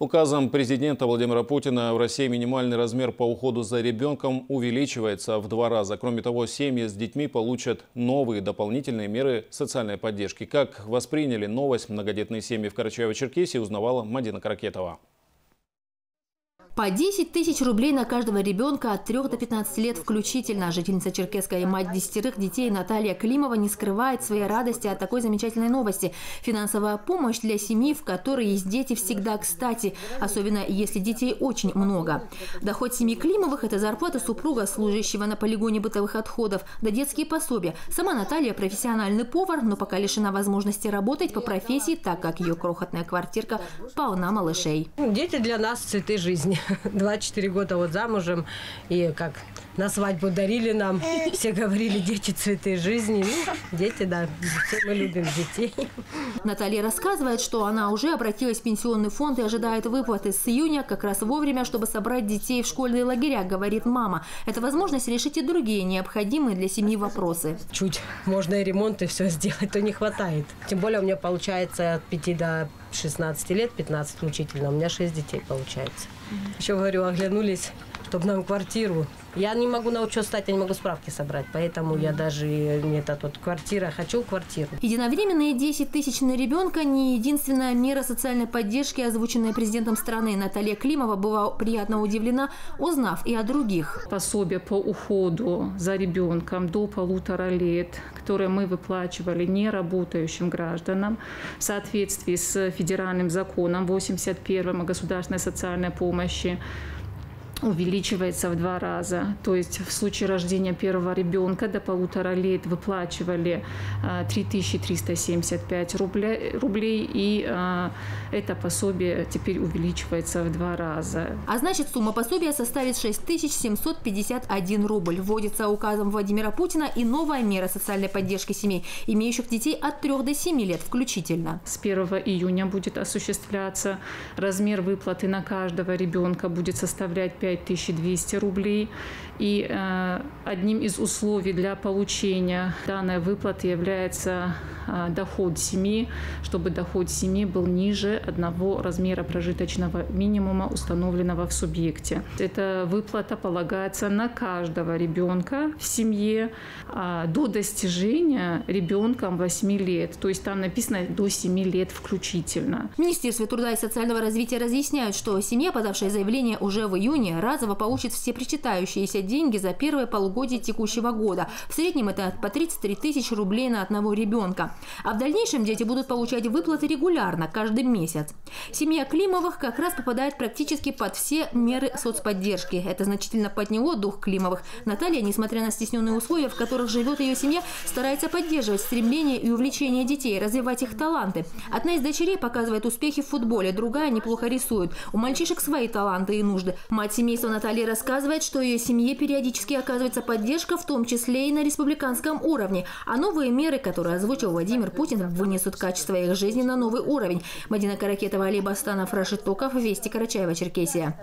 Указом президента Владимира Путина в России минимальный размер по уходу за ребенком увеличивается в два раза. Кроме того, семьи с детьми получат новые дополнительные меры социальной поддержки. Как восприняли новость многодетные семьи в Карачаево-Черкесии, узнавала Мадина Каракетова. По 10 тысяч рублей на каждого ребенка от 3 до 15 лет включительно. Жительница Черкесска и мать десятерых детей Наталья Климова не скрывает своей радости от такой замечательной новости. Финансовая помощь для семьи, в которой есть дети, всегда кстати, особенно если детей очень много. Доход семьи Климовых – это зарплата супруга, служащего на полигоне бытовых отходов, да детские пособия. Сама Наталья – профессиональный повар, но пока лишена возможности работать по профессии, так как ее крохотная квартирка полна малышей. Дети для нас цветы жизни. 24 года вот замужем, и как на свадьбу дарили нам, все говорили, дети цветы жизни. Ну, дети, да, все мы любим детей. Наталья рассказывает, что она уже обратилась в пенсионный фонд и ожидает выплаты с июня, как раз вовремя, чтобы собрать детей в школьные лагеря, говорит мама. Это возможность решить и другие необходимые для семьи вопросы. Чуть можно и ремонт, и все сделать, то не хватает. Тем более у меня получается от 5 до 16 лет, 15 включительно, у меня 6 детей получается. Еще, говорю, оглянулись, чтобы нам квартиру. Я не могу на учет стать, я не могу справки собрать, поэтому я даже не этот вот квартира, хочу квартиру. Единовременные 10 тысяч на ребенка не единственная мера социальной поддержки, озвученная президентом страны. Наталья Климова была приятно удивлена, узнав и о других. Пособие по уходу за ребенком до полутора лет, которое мы выплачивали неработающим гражданам в соответствии с федеральным законом 81 о государственной социальной помощи увеличивается в два раза. То есть в случае рождения первого ребенка до полутора лет выплачивали 3375 рублей, рублей и это пособие теперь увеличивается в два раза. А значит, сумма пособия составит 6751 рубль. Вводится указом Владимира Путина и новая мера социальной поддержки семей, имеющих детей от 3 до 7 лет включительно. С 1 июня будет осуществляться размер выплаты на каждого ребенка будет составлять 5 5200 рублей. И э, одним из условий для получения данной выплаты является э, доход семьи, чтобы доход семьи был ниже одного размера прожиточного минимума, установленного в субъекте. Эта выплата полагается на каждого ребенка в семье э, до достижения ребенком 8 лет. То есть там написано до 7 лет включительно. В Министерстве труда и социального развития разъясняют, что семья, подавшая заявление уже в июне, разово получит все причитающиеся деньги за первое полугодие текущего года. В среднем это по 33 тысячи рублей на одного ребенка. А в дальнейшем дети будут получать выплаты регулярно, каждый месяц. Семья Климовых как раз попадает практически под все меры соцподдержки. Это значительно подняло дух Климовых. Наталья, несмотря на стесненные условия, в которых живет ее семья, старается поддерживать стремление и увлечение детей, развивать их таланты. Одна из дочерей показывает успехи в футболе, другая неплохо рисует. У мальчишек свои таланты и нужды. Мать семейства Наталья рассказывает, что ее семье периодически оказывается поддержка, в том числе и на республиканском уровне. А новые меры, которые озвучил Владимир Путин, вынесут качество их жизни на новый уровень. Мадина Каракетова, Али Бастанов, Рашид Токов, Вести Карачаева, Черкесия.